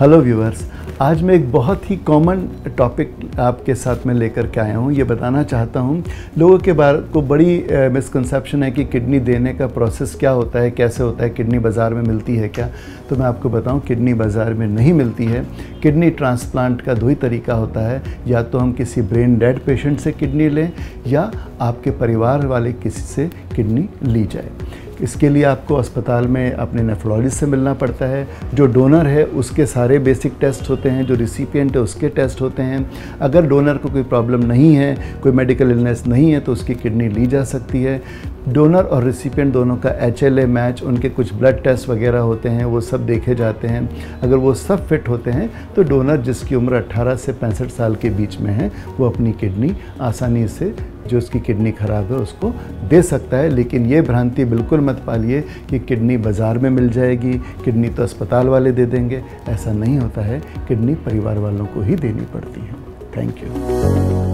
Hello viewers आज मैं एक बहुत ही कॉमन टॉपिक आपके साथ में लेकर के आया हूँ। ये बताना चाहता हूँ, लोगों के बारे को बड़ी मिसकंसेप्शन है कि किडनी देने का प्रोसेस क्या होता है, कैसे होता है, किडनी बाज़ार में मिलती है क्या? तो मैं आपको बताऊँ, किडनी बाज़ार में नहीं मिलती है। किडनी ट्रांसप्लांट का दो ही तरीका होता है। या तो हम किसी ब्रेन डेड पेशेंट से किडनी लें, या आपके परिवार वाले किसी से किडनी ली जाए। इसके लिए आपको अस्पताल में अपने नेफ्रोलॉजिस्ट से मिलना पड़ता है। जो डोनर है, उसके सारे बेसिक टेस्ट होते हैं, जो रिसिपियंट है, उसके टेस्ट होते हैं। अगर डोनर को कोई प्रॉब्लम नहीं है, कोई मेडिकल इलनेस नहीं है तो उसकी किडनी ली जा सकती है। डोनर और रिसिपियंट दोनों का एचएलए मैच उनके कुछ ब्लड टेस्ट वगैरह होते हैं, वो सब देखे जाते हैं। अगर वो सब फिट होते हैं तो डोनर जिसकी उम्र 18 से पैंसठ साल के बीच में है, वो अपनी किडनी आसानी से जो उसकी किडनी ख़राब है, उसको दे सकता है, लेकिन ये भ्रांति बिल्कुल मत पालिए कि किडनी बाज़ार में मिल जाएगी, किडनी तो अस्पताल वाले दे देंगे। ऐसा नहीं होता है, किडनी परिवार वालों को ही देनी पड़ती है। Thank you